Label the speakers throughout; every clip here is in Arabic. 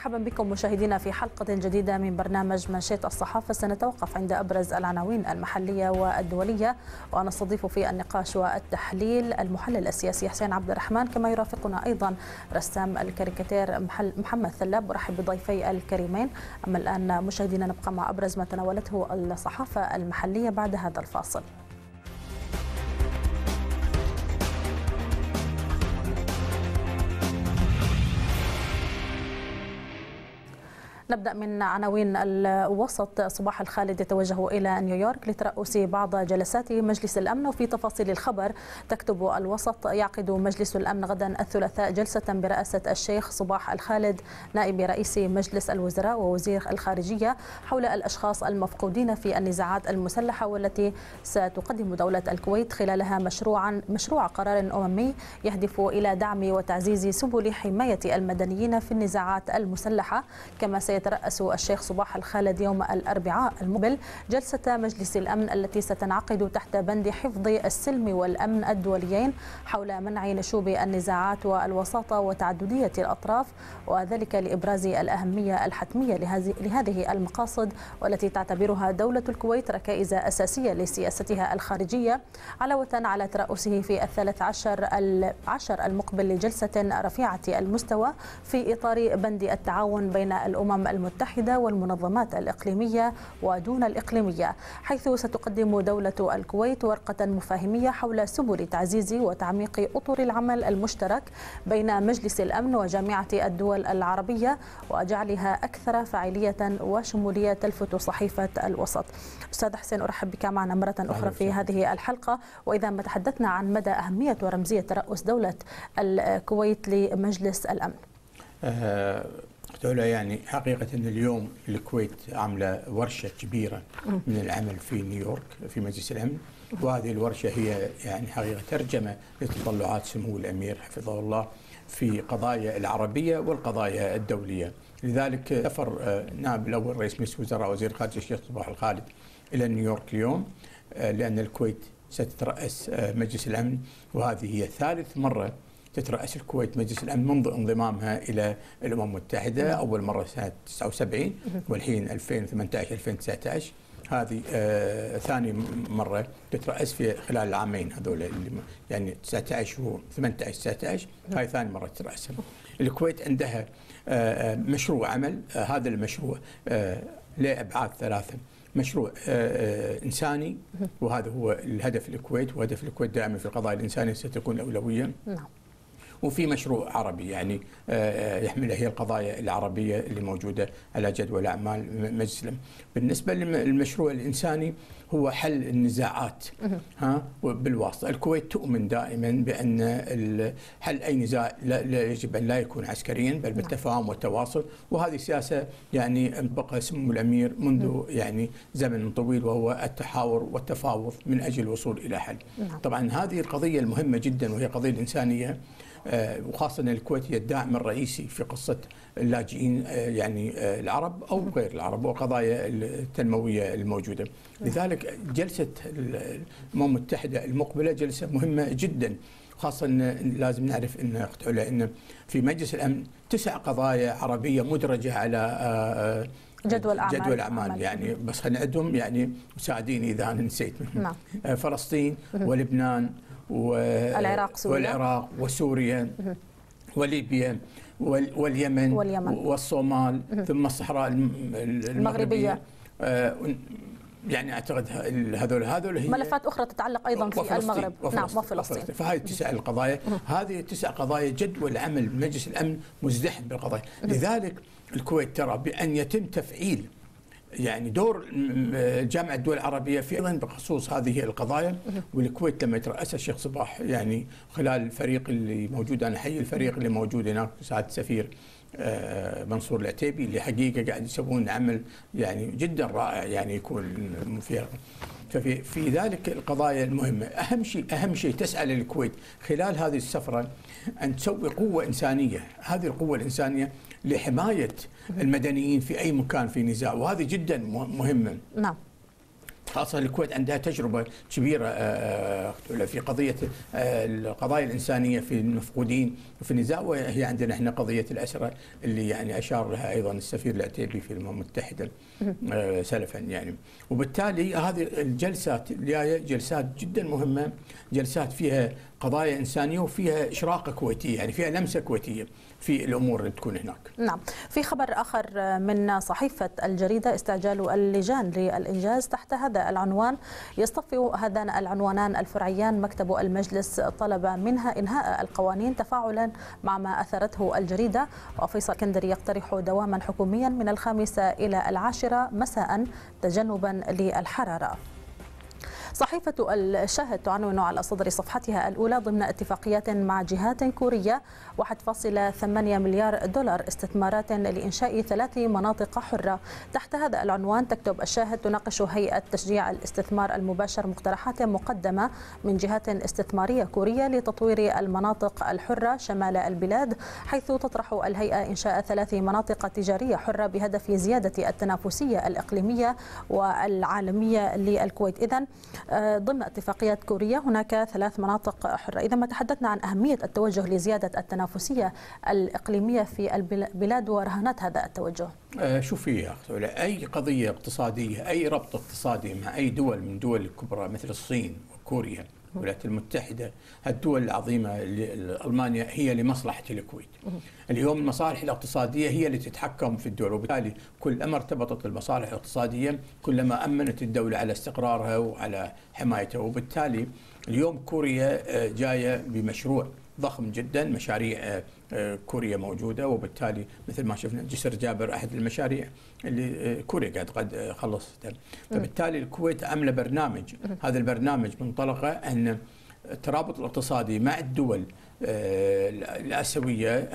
Speaker 1: مرحبا بكم مشاهدينا في حلقة جديدة من برنامج منشيط الصحافة. سنتوقف عند أبرز العناوين المحلية والدولية ونستضيف في النقاش والتحليل المحلل السياسي حسين عبد الرحمن كما يرافقنا أيضا رسام الكاريكاتير محمد ثلاب برحب بضيفي الكريمين. أما الآن مشاهدينا نبقى مع أبرز ما تناولته الصحافة المحلية بعد هذا الفاصل. نبدأ من عناوين الوسط. صباح الخالد يتوجه إلى نيويورك لترأس بعض جلسات مجلس الأمن وفي تفاصيل الخبر تكتب الوسط يعقد مجلس الأمن غدا الثلاثاء جلسة برئاسة الشيخ صباح الخالد نائب رئيس مجلس الوزراء ووزير الخارجية حول الأشخاص المفقودين في النزاعات المسلحة والتي ستقدم دولة الكويت خلالها مشروعا مشروع قرار أممي يهدف إلى دعم وتعزيز سبل حماية المدنيين في النزاعات المسلحة. كما سيتم يترأس الشيخ صباح الخالد يوم الأربعاء المقبل جلسة مجلس الأمن التي ستنعقد تحت بند حفظ السلم والأمن الدوليين حول منع نشوب النزاعات والوساطة وتعددية الأطراف وذلك لإبراز الأهمية الحتمية لهذه المقاصد والتي تعتبرها دولة الكويت ركائز أساسية لسياستها الخارجية علاوة على ترأسه في الثالث عشر العشر المقبل لجلسة رفيعة المستوى في إطار بند التعاون بين الأمم المتحدة والمنظمات الإقليمية ودون الإقليمية حيث ستقدم دولة الكويت ورقة مفاهمية حول سبل تعزيز وتعميق أطر العمل المشترك بين مجلس الأمن وجامعة الدول العربية وجعلها أكثر فاعلية وشمولية تلفت صحيفة الوسط. أستاذ حسين أرحب بك معنا مرة أخرى في هذه الحلقة. وإذا ما تحدثنا عن مدى أهمية ورمزية ترأس دولة الكويت لمجلس الأمن.
Speaker 2: دولة يعني حقيقة أن اليوم الكويت عاملة ورشة كبيرة من العمل في نيويورك في مجلس الأمن. وهذه الورشة هي يعني حقيقة ترجمة لتطلعات سمو الأمير حفظه الله في قضايا العربية والقضايا الدولية. لذلك سفر نائب الأول رئيس مجلس الوزراء وزير الخارجية الشيخ صباح الخالد إلى نيويورك اليوم لأن الكويت ستترأس مجلس الأمن. وهذه هي ثالث مرة تترأس الكويت مجلس الأمن منذ انضمامها إلى الأمم المتحدة أول مرة سنة 79 والحين 2018 2019 هذه آه ثاني مرة تترأس في خلال العامين هذول اللي يعني 19 و 18 19 هاي ثاني مرة تترأسها. الكويت عندها آه مشروع عمل آه هذا المشروع آه له أبعاد ثلاثة. مشروع إنساني وهذا هو الهدف الكويت وهدف الكويت دائما في القضايا الإنسانية ستكون أولوية. نعم. وفي مشروع عربي يعني يحملها هي القضايا العربية اللي موجودة على جدول اعمال مجلس. بالنسبة للمشروع الإنساني هو حل النزاعات ها بالواسطه، الكويت تؤمن دائما بأن حل أي نزاع لا يجب أن لا يكون عسكريا بل بالتفاهم والتواصل. وهذه سياسة يعني انطبقها سمو الأمير منذ يعني زمن طويل وهو التحاور والتفاوض من أجل الوصول إلى حل. طبعا هذه القضية المهمة جدا وهي قضية الانسانيه وخاصة أن الكويت هي الداعم الرئيسي في قصة اللاجئين يعني العرب أو غير العرب والقضايا التنموية الموجودة. لذلك جلسة الأمم المتحدة المقبلة جلسة مهمة جدا خاصة أن لازم نعرف علا أن في مجلس الأمن تسع قضايا عربية مدرجة على
Speaker 1: جدول أعمال.
Speaker 2: جدول أعمال يعني بس خلينا نعدهم يعني مساعديني إذا أنا نسيت
Speaker 1: نعم.
Speaker 2: فلسطين ولبنان
Speaker 1: والعراق سوريا.
Speaker 2: والعراق وسوريا وليبيا واليمن,
Speaker 1: واليمن.
Speaker 2: والصومال ثم الصحراء المغربية,
Speaker 1: المغربية.
Speaker 2: يعني أعتقد هذول هذول هي
Speaker 1: ملفات أخرى تتعلق أيضا في المغرب.
Speaker 2: وفلسطين
Speaker 1: نعم وفلسطين.
Speaker 2: فهذه تسع القضايا. هذه التسع قضايا جدول عمل مجلس الأمن مزدحم بالقضايا. لذلك الكويت ترى بأن يتم تفعيل يعني دور جامعة الدول العربية في أيضا بخصوص هذه القضايا والكويت لما يترأسها الشيخ صباح يعني خلال الفريق اللي موجود أنا حي الفريق اللي موجود هناك سعادة السفير منصور العتيبي اللي حقيقة قاعد يسوون عمل يعني جدا رائع يعني يكون فيها ففي في ذلك القضايا المهمة. أهم شيء أهم شيء تسعى للكويت خلال هذه السفرة أن تسوي قوة إنسانية. هذه القوة الإنسانية لحماية المدنيين في أي مكان في نزاع وهذه جدا مهمة
Speaker 1: نعم.
Speaker 2: خاصة الكويت عندها تجربة كبيرة آه، آه، في قضية آه، القضايا الإنسانية في المفقودين وفي النزاع وهي عندنا إحنا قضية الأسرة اللي يعني أشار لها أيضا السفير العتيبي في الأمم المتحدة سلفا يعني. وبالتالي هذه الجلسات الجاية جلسات جدا مهمة جلسات فيها قضايا إنسانية وفيها إشراقة كويتية يعني فيها لمسة كويتية. في الأمور اللي تكون هناك.
Speaker 1: نعم، في خبر آخر من صحيفة الجريدة استعجال اللجان للإنجاز تحت هذا العنوان يصطفي هذان العنوانان الفرعيان مكتب المجلس طلب منها إنهاء القوانين تفاعلا مع ما أثرته الجريدة وفيصل كندري يقترح دواما حكوميا من الخامسه إلى العاشرة مساء تجنبا للحرارة. صحيفة الشاهد تعنون على صدر صفحتها الأولى ضمن اتفاقيات مع جهات كورية 1.8 مليار دولار استثمارات لإنشاء ثلاث مناطق حرة. تحت هذا العنوان تكتب الشاهد تناقش هيئة تشجيع الاستثمار المباشر مقترحات مقدمة من جهات استثمارية كورية لتطوير المناطق الحرة شمال البلاد حيث تطرح الهيئة إنشاء ثلاث مناطق تجارية حرة بهدف زيادة التنافسية الإقليمية والعالمية للكويت. آه، ضمن اتفاقيات كوريا هناك ثلاث مناطق حرة. إذا ما تحدثنا عن أهمية التوجه لزيادة التنافسية الإقليمية في البلاد ورهانات هذا التوجه.
Speaker 2: آه، شوفي يا أي قضية اقتصادية أي ربط اقتصادي مع أي دول من دول الكبرى مثل الصين وكوريا الولايات المتحدة الدول العظيمة المانيا هي لمصلحة الكويت. اليوم المصالح الاقتصادية هي اللي تتحكم في الدول وبالتالي كلما ارتبطت المصالح الاقتصادية كلما أمنت الدولة على استقرارها وعلى حمايتها وبالتالي اليوم كوريا آه، جاية بمشروع ضخم جدا مشاريع آه، آه، كوريا موجودة وبالتالي مثل ما شفنا جسر جابر أحد المشاريع اللي آه، كوريا قاعد قد خلصت فبالتالي الكويت عامله برنامج. هذا البرنامج منطلقه أن الترابط الاقتصادي مع الدول الآسيوية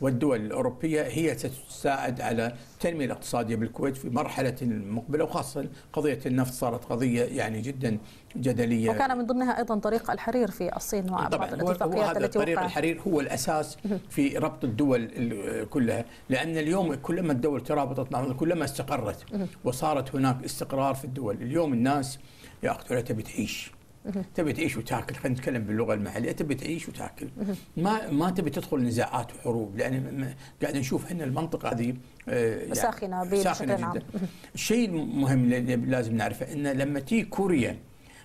Speaker 2: والدول الأوروبية هي ستساعد على التنمية الاقتصادية بالكويت في مرحلة مقبلة وخاصة قضية النفط صارت قضية يعني جدا جدلية.
Speaker 1: وكان من ضمنها أيضا طريق الحرير في الصين
Speaker 2: مع بعض الاتفاقيات التي طريق الحرير هو الأساس في ربط الدول كلها لأن اليوم كلما الدول ترابطت مع كلما استقرت وصارت هناك استقرار في الدول اليوم الناس يا اخت تبي تعيش. تبي تعيش وتاكل خلينا نتكلم باللغة المحلية تبي تعيش وتاكل. ما ما تبي تدخل نزاعات وحروب لأن قاعد نشوف إحنا المنطقة هذه
Speaker 1: آه، يعني ساخنة
Speaker 2: ساخنة جدا. الشيء المهم اللي لازم نعرفه إن لما تيجي كوريا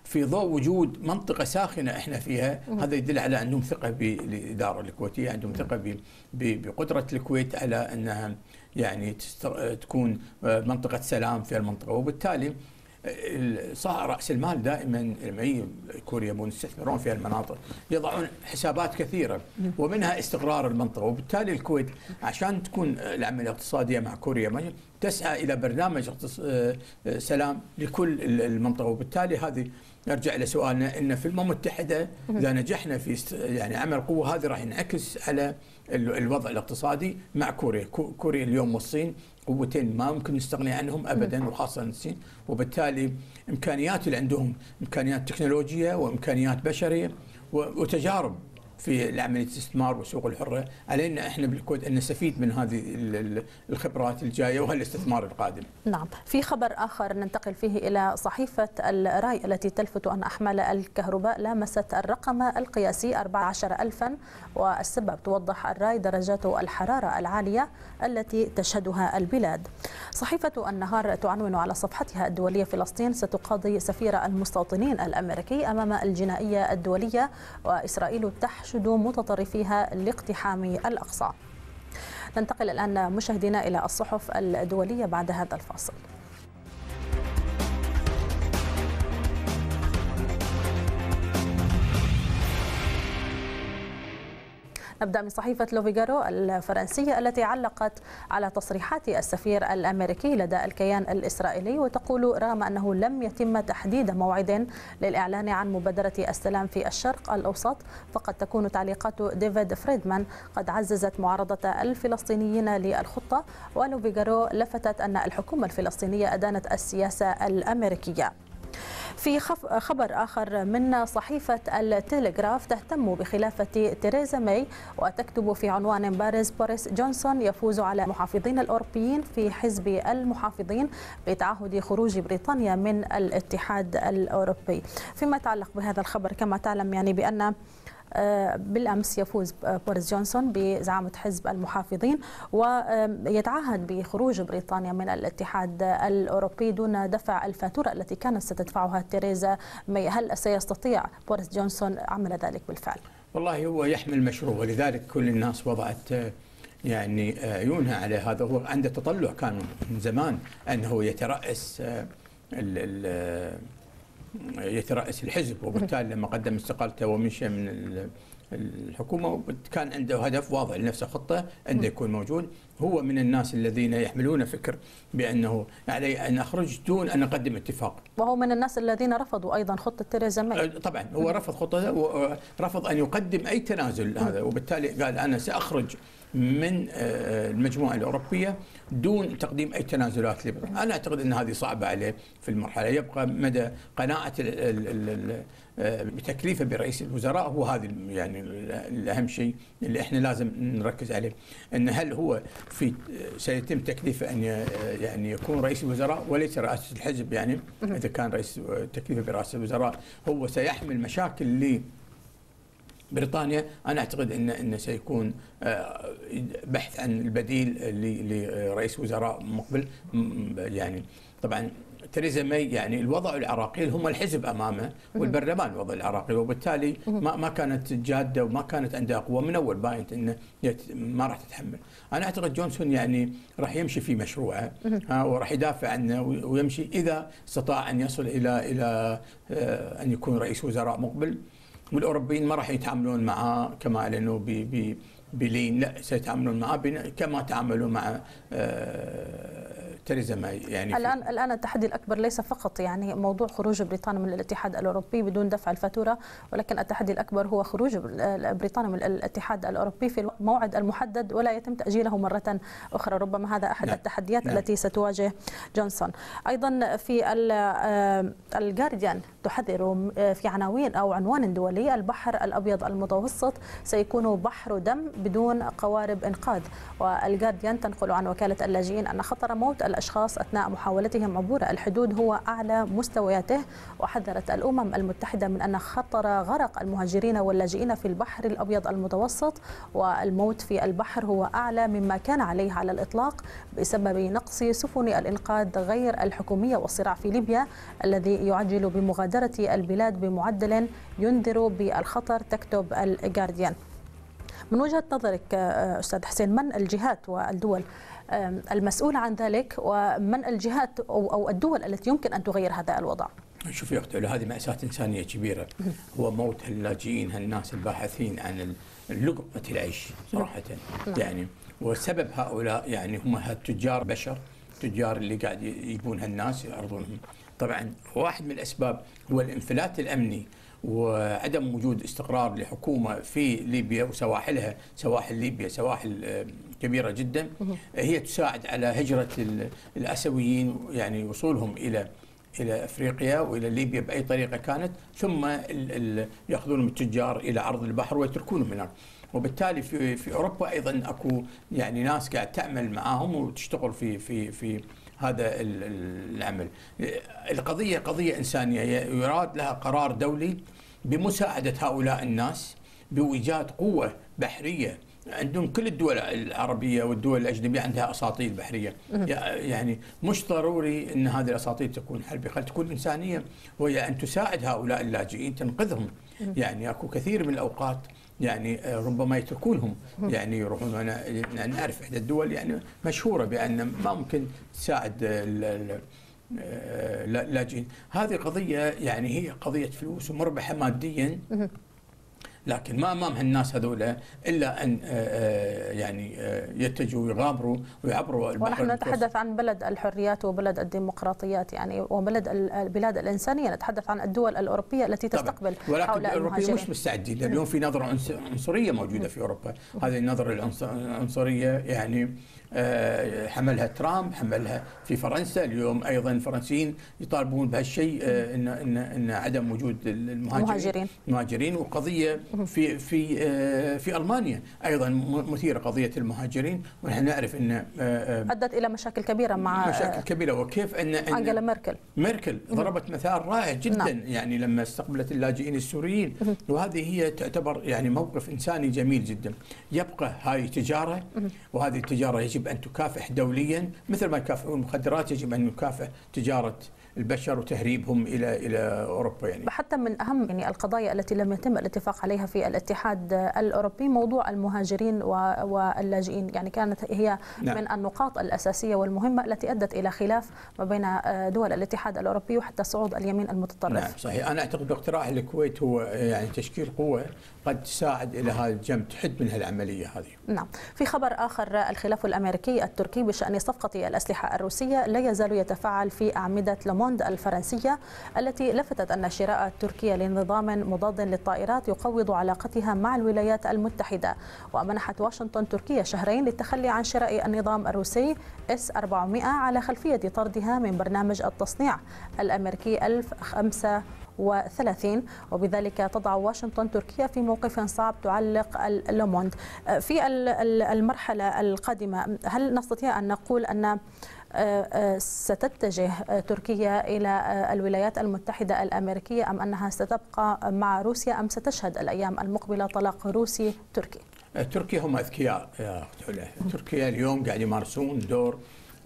Speaker 2: في ضوء وجود منطقة ساخنة إحنا فيها هذا يدل على عندهم ثقة بالإدارة الكويتية عندهم ثقة بقدرة الكويت على أنها يعني تكون آه، منطقة سلام في المنطقة. وبالتالي رأس المال دائما لما كوريا يبون يستثمرون في المناطق يضعون حسابات كثيرة ومنها استقرار المنطقة. وبالتالي الكويت عشان تكون العملية الاقتصادية مع كوريا تسعى إلى برنامج آه، سلام لكل المنطقة. وبالتالي هذه نرجع لسؤالنا إن في الأمم المتحدة إذا نجحنا في يعني عمل قوه هذه راح ينعكس على الوضع الاقتصادي مع كوريا، كوريا اليوم والصين قوتين ما ممكن نستغني عنهم ابدا وخاصة الصين. وبالتالي إمكانيات اللي عندهم إمكانيات تكنولوجية وإمكانيات بشرية وتجارب. في عمليه الاستثمار والسوق الحره علينا إحنا بالكويت إن نستفيد من هذه الخبرات الجاية وهالاستثمار القادم.
Speaker 1: نعم، في خبر آخر ننتقل فيه إلى صحيفة الرأي التي تلفت أن احمال الكهرباء لامست الرقم القياسي 14000 والسبب توضح الرأي درجات الحرارة العالية التي تشهدها البلاد. صحيفة النهار تعنون على صفحتها الدولية فلسطين ستقاضي سفير المستوطنين الأمريكي أمام الجنائية الدولية وإسرائيل تحشد يناشد متطرفيها لاقتحام الأقصى. ننتقل الآن مشاهدينا إلى الصحف الدولية بعد هذا الفاصل. نبدأ من صحيفة لوفيغارو الفرنسية التي علقت على تصريحات السفير الأمريكي لدى الكيان الإسرائيلي وتقول رغم أنه لم يتم تحديد موعد للإعلان عن مبادرة السلام في الشرق الأوسط فقد تكون تعليقات ديفيد فريدمان قد عززت معارضة الفلسطينيين للخطة ولوفيغارو لفتت أن الحكومة الفلسطينية أدانت السياسة الأمريكية. في خبر آخر من صحيفة التلغراف تهتم بخلافة تيريزا ماي وتكتب في عنوان بارز بوريس جونسون يفوز على المحافظين الأوروبيين في حزب المحافظين بتعهد خروج بريطانيا من الاتحاد الأوروبي. فيما يتعلق بهذا الخبر كما تعلم يعني بأن بالأمس يفوز بوريس جونسون بزعامة حزب المحافظين ويتعهد بخروج بريطانيا من الاتحاد الأوروبي دون دفع الفاتورة التي كانت ستدفعها تيريزا ماي هل سيستطيع بوريس جونسون عمل ذلك بالفعل؟
Speaker 2: والله هو يحمل مشروع ولذلك كل الناس وضعت يعني عيونها على هذا هو عنده تطلع كان من زمان أنه ال ال يترأس الحزب وبالتالي لما قدم استقالته ومشى من الحكومة كان عنده هدف واضح لنفسه خطة انه يكون موجود. هو من الناس الذين يحملون فكر بأنه علي أن أخرج دون أن أقدم اتفاق.
Speaker 1: وهو من الناس الذين رفضوا أيضا خطة تيريزا ماي.
Speaker 2: طبعا هو رفض خطته ورفض أن يقدم أي تنازل هذا وبالتالي قال أنا سأخرج من آه، المجموعة الأوروبية دون تقديم أي تنازلات أنا أعتقد إن هذه صعبة عليه في المرحلة. يبقى مدى قناعة آه، بتكليفه برئيس الوزراء هو هذا يعني الاهم شيء اللي إحنا لازم نركز عليه. إن هل هو في سيتم تكليفه أن يعني يكون رئيس الوزراء وليس رئاسة الحزب؟ يعني إذا كان رئيس تكليفه برئاسة الوزراء هو سيحمل مشاكل ل بريطانيا أنا أعتقد ان انه سيكون آه، بحث عن البديل لرئيس وزراء مقبل يعني طبعا تريزا ماي يعني الوضع العراقي هم الحزب أمامه والبرلمان الوضع العراقي وبالتالي ما ما كانت جادة وما كانت عندها قوة من أول باينت انه ما راح تتحمل. أنا أعتقد جونسون يعني راح يمشي في مشروعه وراح يدافع عنه ويمشي إذا استطاع أن يصل إلى إلى آه، أن يكون رئيس وزراء مقبل. والأوروبيين ما راح يتعاملون معاه كما لأنه بلين لا سيتعاملون معاه كما تعاملوا مع آه، تريزا ماي يعني
Speaker 1: الان الآن التحدي الأكبر ليس فقط يعني موضوع خروج بريطانيا من الاتحاد الأوروبي بدون دفع الفاتورة ولكن التحدي الأكبر هو خروج بريطانيا من الاتحاد الأوروبي في الموعد المحدد ولا يتم تأجيله مرة أخرى ربما هذا أحد نعم. التحديات نعم. التي ستواجه جونسون أيضا في الجارديان تحذر في عناوين أو عنوان دولي البحر الأبيض المتوسط سيكون بحر دم بدون قوارب إنقاذ والجارديان تنقل عن وكالة اللاجئين أن خطر موت الأشخاص أثناء محاولتهم عبور الحدود هو أعلى مستوياته وحذرت الأمم المتحدة من أن خطر غرق المهاجرين واللاجئين في البحر الأبيض المتوسط والموت في البحر هو أعلى مما كان عليه على الإطلاق بسبب نقص سفن الإنقاذ غير الحكومية والصراع في ليبيا الذي يعجل بمغادرة البلاد بمعدل ينذر بالخطر تكتب الجارديان من وجهة نظرك أستاذ حسين من الجهات والدول المسؤول عن ذلك ومن الجهات أو الدول التي يمكن أن تغير هذا الوضع.
Speaker 2: شوف يا أختي هذه مأساة إنسانية كبيرة. هو موت اللاجئين هالناس الباحثين عن لقمة العيش صراحة. يعني وسبب هؤلاء يعني هم هالتجار بشر التجار اللي قاعد يجيبون هالناس يعرضونهم. طبعا واحد من الأسباب هو الانفلات الأمني وعدم وجود استقرار لحكومة في ليبيا وسواحلها سواحل ليبيا سواحل كبيرة جدا. هي تساعد على هجرة الأسيويين يعني وصولهم إلى إلى أفريقيا وإلى ليبيا بأي طريقة كانت ثم يأخذونهم التجار إلى عرض البحر ويتركونهم هناك. وبالتالي في في أوروبا أيضا أكو يعني ناس قاعد تعمل معاهم وتشتغل في في في هذا العمل. القضية قضية إنسانية. يراد لها قرار دولي بمساعدة هؤلاء الناس بايجاد قوة بحرية عندهم كل الدول العربية والدول الأجنبية عندها اساطيل بحرية. يعني مش ضروري إن هذه الاساطيل تكون حربية. قد تكون إنسانية وهي أن تساعد هؤلاء اللاجئين تنقذهم. يعني أكو كثير من الأوقات يعني ربما يتركونهم. يعني يروحون أنا نعرف إحدى الدول يعني مشهورة بأن ما ممكن تساعد اللاجئين هذه قضية يعني هي قضية فلوس ومربحة ماديا. لكن ما أمام الناس هذول إلا أن آه، آه، يعني آه، يتجهوا ويغامروا ويعبروا
Speaker 1: البحر ونحن نتحدث عن بلد الحريات وبلد الديمقراطيات يعني وبلد البلاد الإنسانية نتحدث عن الدول ااوروبيه التي تستقبل
Speaker 2: ولكن هؤلاء الأوروبيين مش مستعدين اليوم في نظرة عنصرية موجودة في أوروبا. هذه النظرة العنصرية يعني حملها ترامب حملها في فرنسا. اليوم أيضا الفرنسيين يطالبون بهالشيء آه، ان ان إن عدم وجود المهاجرين.
Speaker 1: المهاجرين.
Speaker 2: المهاجرين وقضية في في آه، في ألمانيا أيضا مثيرة قضية المهاجرين. ونحن نعرف إن آه، آه،
Speaker 1: أدت إلى مشاكل كبيرة مع
Speaker 2: مشاكل كبيرة. وكيف ان إن-
Speaker 1: انجلا ميركل.
Speaker 2: ميركل ضربت مثال رائع جدا
Speaker 1: نعم.
Speaker 2: نعم. يعني لما استقبلت اللاجئين السوريين. وهذه هي تعتبر يعني موقف إنساني جميل جدا. يبقى هذه تجارة وهذه التجارة يجب أن تكافح دوليا مثل ما يكافحون المخدرات يجب أن نكافح تجارة البشر وتهريبهم إلى إلى أوروبا يعني.
Speaker 1: حتى من أهم يعني القضايا التي لم يتم الاتفاق عليها في الاتحاد الأوروبي موضوع المهاجرين واللاجئين. يعني كانت هي
Speaker 2: نعم.
Speaker 1: من النقاط الأساسية والمهمة التي أدت إلى خلاف ما بين دول الاتحاد الأوروبي وحتى صعود اليمين المتطرف.
Speaker 2: نعم صحيح. أنا أعتقد اقتراح الكويت هو يعني تشكيل قوة قد تساعد إلى هذا الجنب تحد من هالعملية هذه.
Speaker 1: نعم، في خبر آخر الخلاف الأمريكي التركي بشأن صفقة الأسلحة الروسية لا يزال يتفاعل في أعمدة لوموند الفرنسية التي لفتت أن شراء تركيا لنظام مضاد للطائرات يقوض علاقتها مع الولايات المتحدة، ومنحت واشنطن تركيا شهرين للتخلي عن شراء النظام الروسي إس 400 على خلفية طردها من برنامج التصنيع الأمريكي 1005 2030 وبذلك تضع واشنطن تركيا في موقف صعب تعلق اللوموند آه، في المرحلة القادمة هل نستطيع أن نقول أن آه، آه، ستتجه تركيا إلى الولايات المتحدة الأمريكية أم أنها ستبقى مع روسيا أم ستشهد الأيام المقبلة طلاق روسي تركي؟
Speaker 2: تركيا هم أذكياء يا تركيا اليوم قاعد يمارسون دور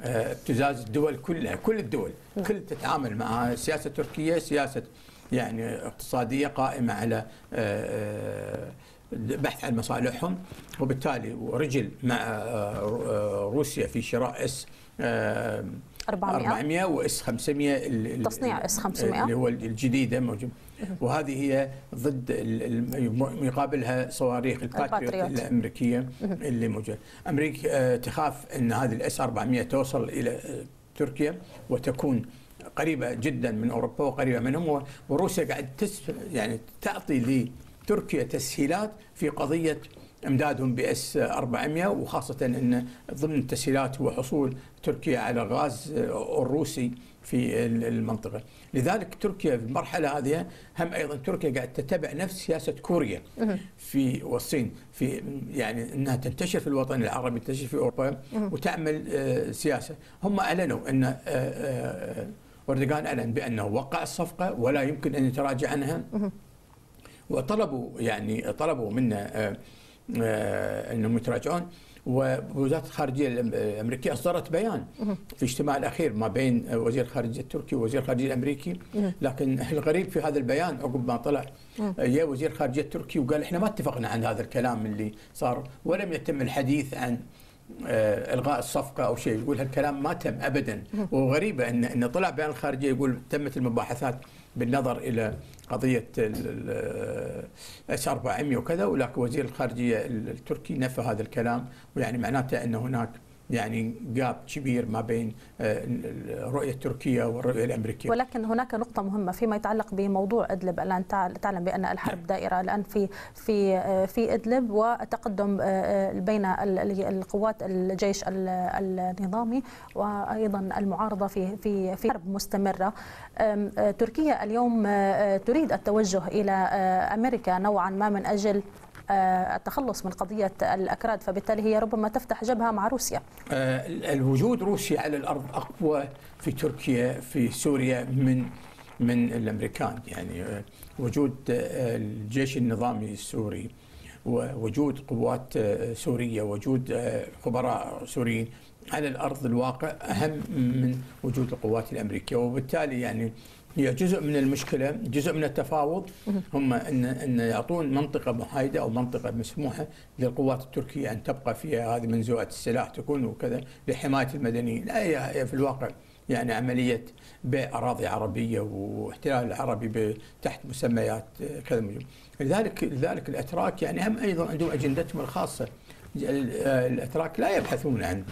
Speaker 2: ابتزاز الدول كلها كل الدول كل تتعامل مع السياسة التركية سياسة يعني اقتصادية قائمة على آه، بحث عن مصالحهم. وبالتالي ورجل مع آه، روسيا في شراء إس آه،
Speaker 1: 400
Speaker 2: 400 وإس 500 ال- ال-
Speaker 1: تصنيع إس 500
Speaker 2: اللي هو الجديدة موجود. وهذه هي ضد يقابلها صواريخ الباتريوت. الأمريكية اللي موجودة. أمريكا آه، تخاف إن هذه الإس 400 توصل إلى آه، تركيا وتكون قريبة جدا من أوروبا وقريبة منهم وروسيا قاعد تس يعني تعطي لتركيا تسهيلات في قضية إمدادهم بأس 400 وخاصة إن ضمن التسهيلات هو حصول تركيا على غاز آه، الروسي في ال- المنطقة، لذلك تركيا في المرحلة هذه هم أيضا تركيا قاعد تتبع نفس سياسة كوريا في والصين في يعني إنها تنتشر في الوطن العربي تنتشر في أوروبا وتعمل آه، سياسة، هم أعلنوا إن آه، آه، اردوغان اعلن بأنه وقع الصفقة ولا يمكن أن يتراجع عنها. وطلبوا يعني طلبوا منا آه، آه، أنهم يتراجعون. ووزارة الخارجية الأمريكية أصدرت بيان في اجتماع الأخير ما بين وزير الخارجية التركي ووزير الخارجية الأمريكي. لكن الغريب في هذا البيان عقب ما طلع يا وزير الخارجية التركي وقال إحنا ما اتفقنا عن هذا الكلام اللي صار ولم يتم الحديث عن آه، إلغاء الصفقة أو شيء يقول هالكلام ما تم ابدا. وغريبة ان إن طلع بيان الخارجيه يقول تمت المباحثات بالنظر إلى قضية إس 400 وكذا ولكن وزير الخارجية التركي نفى هذا الكلام ويعني معناته إن هناك يعني جاب كبير ما بين آه، الرؤيه التركيه والرؤية الأمريكية.
Speaker 1: ولكن هناك نقطة مهمة فيما يتعلق بموضوع إدلب. الآن تع- تعلم بأن الحرب دائرة. الآن في في في إدلب وتقدم بين ال- ال- القوات الجيش ال- النظامي وأيضا المعارضة في في في حرب مستمرة. تركيا اليوم تريد التوجه إلى أمريكا نوعا ما من أجل التخلص من قضية الأكراد فبالتالي هي ربما تفتح جبهة مع روسيا.
Speaker 2: آه، الوجود روسيا على الأرض أقوى في تركيا في سوريا من من الأمريكان. يعني آه، وجود آه، الجيش النظامي السوري ووجود قوات آه، سورية وجود آه، خبراء سوريين على الأرض الواقع أهم من وجود القوات الأمريكية. وبالتالي يعني هي جزء من المشكلة جزء من التفاوض. هم إن إن يعطون منطقة محايدة أو منطقة مسموحة للقوات التركية أن تبقى فيها هذه منزوعة السلاح تكون وكذا لحماية المدنيين. لا هي في الواقع يعني عملية بيع اراضي عربية واحتلال العربي تحت مسميات كذا موجود. لذلك لذلك الأتراك يعني هم أيضا عندهم أجندتهم الخاصة. ال- آه، الأتراك لا يبحثون عن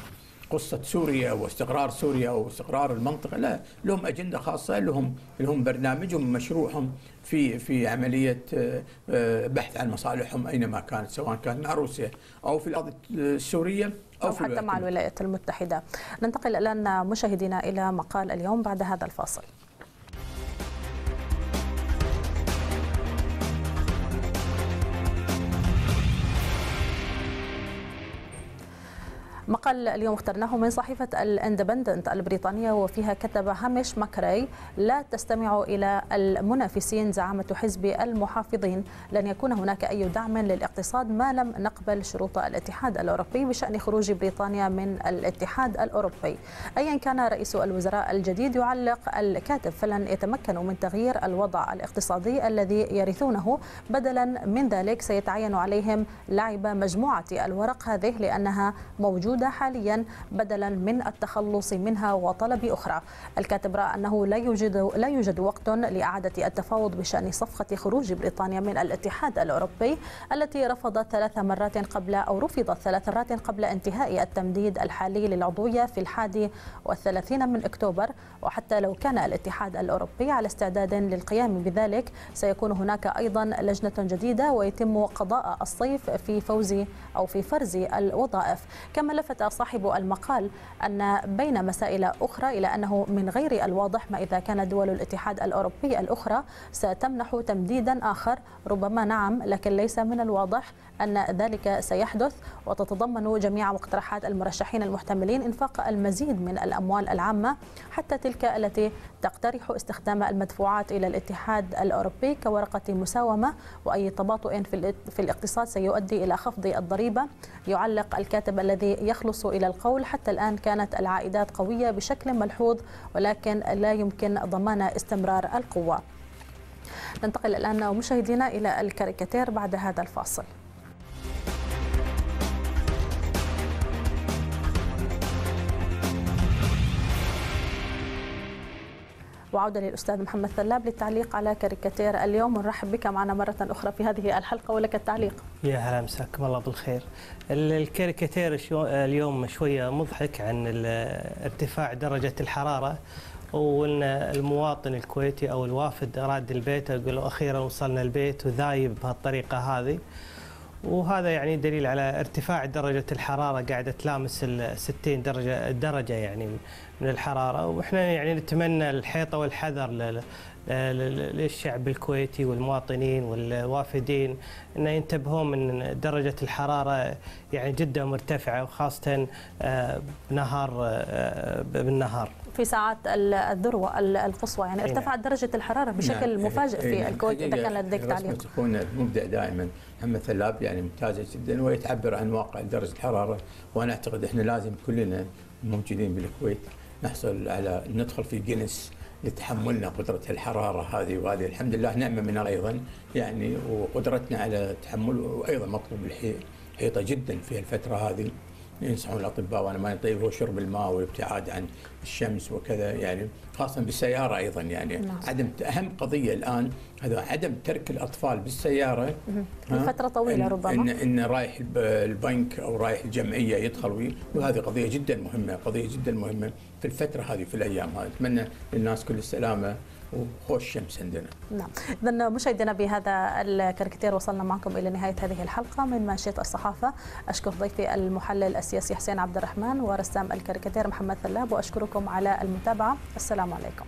Speaker 2: قصة سوريا واستقرار سوريا أو استقرار المنطقة لا لهم أجندة خاصة لهم لهم برنامجهم مشروعهم في في عملية بحث عن مصالحهم أينما كانت سواء كانت مع روسيا أو في الأرض السورية
Speaker 1: أو, أو حتى مع الولايات المتحدة. ننتقل الآن مشاهدينا إلى مقال اليوم بعد هذا الفاصل. مقال اليوم اخترناه من صحيفة الإندبندنت البريطانية وفيها كتب هامش ماكراي لا تستمع إلى المنافسين زعامة حزب المحافظين. لن يكون هناك أي دعم للاقتصاد ما لم نقبل شروط الاتحاد الأوروبي بشأن خروج بريطانيا من الاتحاد الأوروبي. أيا كان رئيس الوزراء الجديد يعلق الكاتب فلن يتمكنوا من تغيير الوضع الاقتصادي الذي يرثونه. بدلا من ذلك سيتعين عليهم لعب مجموعة الورق هذه لأنها موجودة موجودة حاليا بدلا من التخلص منها وطلب أخرى. الكاتب رأى أنه لا يوجد, لا يوجد وقت لإعادة التفاوض بشأن صفقة خروج بريطانيا من الاتحاد الأوروبي التي رفضت ثلاث مرات قبل أو رفضت ثلاث مرات قبل انتهاء التمديد الحالي للعضوية في الحادي والثلاثين من أكتوبر. وحتى لو كان الاتحاد الأوروبي على استعداد للقيام بذلك سيكون هناك أيضا لجنة جديدة ويتم قضاء الصيف في فوز أو في فرز الوظائف. كما لفت صاحب المقال أن بين مسائل أخرى إلى أنه من غير الواضح ما إذا كانت دول الاتحاد الأوروبي الأخرى ستمنح تمديدا آخر. ربما نعم لكن ليس من الواضح أن ذلك سيحدث. وتتضمن جميع مقترحات المرشحين المحتملين إنفاق المزيد من الأموال العامة حتى تلك التي تقترح استخدام المدفوعات إلى الاتحاد الأوروبي كورقة مساومة. وأي تباطؤ في الاقتصاد سيؤدي إلى خفض الضريبة. يعلق الكاتب الذي يخلص إلى القول. حتى الآن كانت العائدات قوية بشكل ملحوظ ولكن لا يمكن ضمان استمرار القوة. ننتقل الآن مشاهدينا إلى الكاريكاتير بعد هذا الفاصل. وعودة للأستاذ محمد ثلاب للتعليق على كاريكاتير اليوم ونرحب بك معنا مرة أخرى في هذه الحلقة ولك التعليق.
Speaker 3: يا هلا مساكم الله بالخير. الكاريكاتير اليوم شوية مضحك عن ارتفاع درجة الحرارة وإن المواطن الكويتي أو الوافد أراد البيت يقول أخيرا وصلنا البيت وذايب بهالطريقة هذه. وهذا يعني دليل على ارتفاع درجة الحرارة قاعدة تلامس ال 60 درجة درجة يعني من الحرارة. وإحنا يعني نتمنى الحيطة والحذر للشعب الكويتي والمواطنين والوافدين أن ينتبهون من درجة الحرارة يعني جدا مرتفعة وخاصة بنهار بالنهار.
Speaker 1: في ساعات الذروة القصوى. يعني ارتفعت درجة الحرارة بشكل نعم. مفاجئ في الكويت إذا كان لديك تعليق.
Speaker 2: تكون مبدع دائما. محمد ثلاب يعني ممتازة جدا ويتعبر عن واقع درجة الحرارة وأنا أعتقد إحنا لازم كلنا الموجودين بالكويت نحصل على ندخل في جينيس لتحملنا قدرة الحرارة هذه وهذه. الحمد لله نعمة منا أيضا. يعني وقدرتنا على تحمل وأيضا مطلوب الحيطة جدا في الفترة هذه. ينصحون الأطباء وأنا ما يطيب هو شرب الماء والابتعاد عن الشمس وكذا يعني خاصة بالسيارة أيضا يعني. نعم. عدم أهم قضية الآن هذا عدم ترك الأطفال بالسيارة
Speaker 1: لفترة طويلة
Speaker 2: إن
Speaker 1: ربما.
Speaker 2: ان, إن رايح البنك أو رايح الجمعية يدخل وهذه قضية جدا مهمة قضية جدا مهمة في الفترة هذه في الأيام هذه. أتمنى للناس كل السلامة. وخوش شمس عندنا.
Speaker 1: نعم. اذا مشاهدينا بهذا الكاريكاتير وصلنا معكم إلى نهاية هذه الحلقة من ماشية الصحافة. أشكر ضيفي المحلل السياسي حسين عبد الرحمن ورسام الكاريكاتير محمد ثلاب وأشكركم على المتابعة. السلام عليكم.